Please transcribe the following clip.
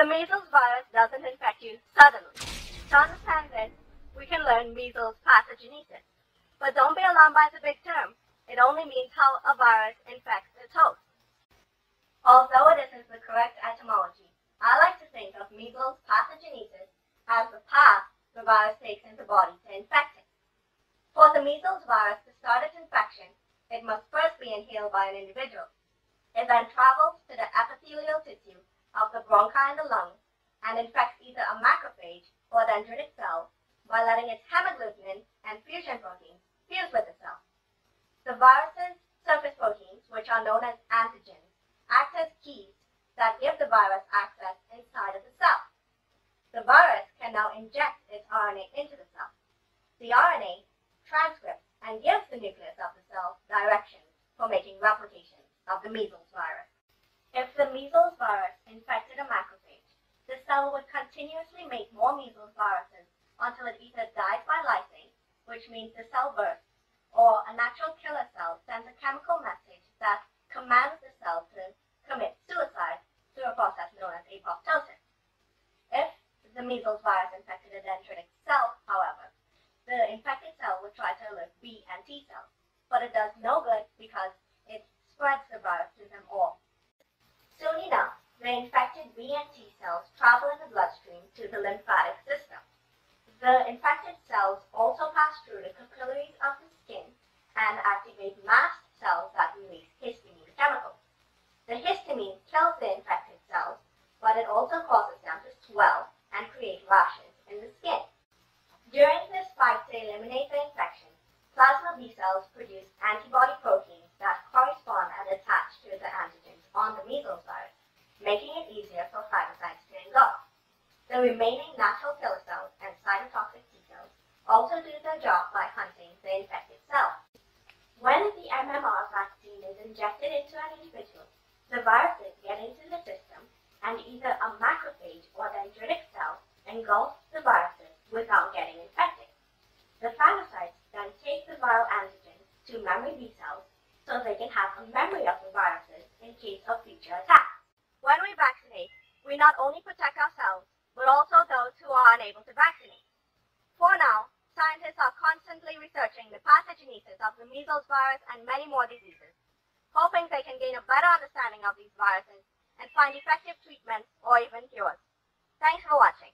The measles virus doesn't infect you suddenly. To understand this, we can learn measles pathogenesis. But don't be alarmed by the big term. It only means how a virus infects its host. Although it isn't the correct etymology, I like to think of measles pathogenesis as the path the virus takes into the body to infect it. For the measles virus to start its infection, it must first be inhaled by an individual. It then travels to the epithelial tissue of the bronchi and the lung and infects either a macrophage or dendritic cell by letting its hemagglutinin and fusion proteins fuse with the cell. The virus's surface proteins, which are known as antigens, act as keys that give the virus access inside of the cell. The virus can now inject its RNA into the cell. The RNA transcripts and gives the nucleus of the cell directions for making replications of the measles virus. If the measles virus infected a macrophage, the cell would continuously make more measles viruses until it either dies by lysate, which means the cell bursts, or a natural killer cell sends a chemical message that commands the cell to commit suicide through a process known as apoptosis. If the measles virus infected a dendritic cell, however, the infected cell would try to alert B and T cells, but it does no good because it spreads the virus to them all. Soon enough, the infected B and T cells travel in the bloodstream to the lymphatic system. The infected cells also pass through the capillaries of the skin and activate mast cells that release histamine chemicals. The histamine kills the infected cells, but it also causes them to swell and create rashes in the skin. During this fight to eliminate the infection, plasma B cells produce antibody proteins that correspond and attach to the antigens on the measles virus, making it easier for phagocytes to engulf. The remaining natural killer cells and cytotoxic T cells also do their job by hunting the infected cell. When the MMR vaccine is injected into an individual, the viruses get into the system and either a macrophage or dendritic cell engulfs the viruses without getting infected. The phagocytes then take the viral antigens to memory B cells so they can have a memory of the viruses in case of future attacks. When we vaccinate, we not only protect ourselves, also those who are unable to vaccinate. For now, scientists are constantly researching the pathogenesis of the measles virus and many more diseases, hoping they can gain a better understanding of these viruses and find effective treatments or even cures. Thanks for watching.